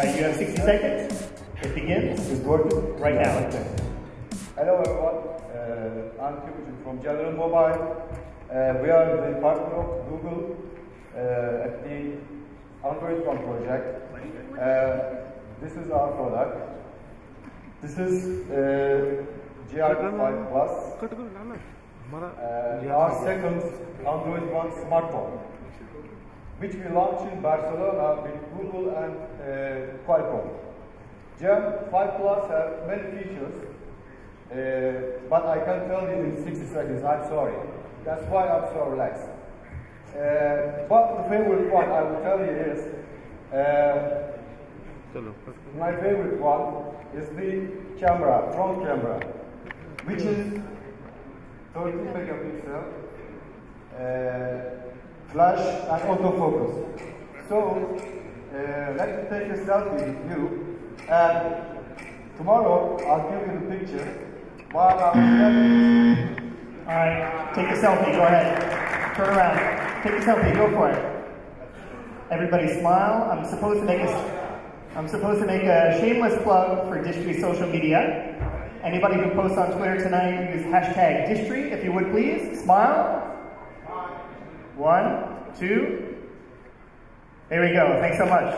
You have 60 seconds. It begins It's working right now. Hello everyone, uh, I'm Timuçin from General Mobile. Uh, we are the partner of Google uh, at the Android One project. Uh, this is our product. This is uh, GM5 Plus, uh, our second Android One smartphone, which we launched in Barcelona with Google and uh, Qualcomm. GM 5 Plus has many features, uh, but I can't tell you in 60 seconds, I'm sorry. That's why I'm so relaxed. Uh, but the favorite one I will tell you is, uh, my favorite one is the camera, front camera, which is 30 megapixel, flash and autofocus. So, uh, let me take a selfie with you, and tomorrow I'll give you the picture while I'm All right, take a selfie. Go ahead. Turn around. Take a selfie. Go for it. Everybody smile. I'm supposed to make a. I'm supposed to make a shameless plug for DISTREE social media. Anybody who posts on Twitter tonight, use hashtag DISTREE, if you would please. Smile. One, two. There we go. Thanks so much.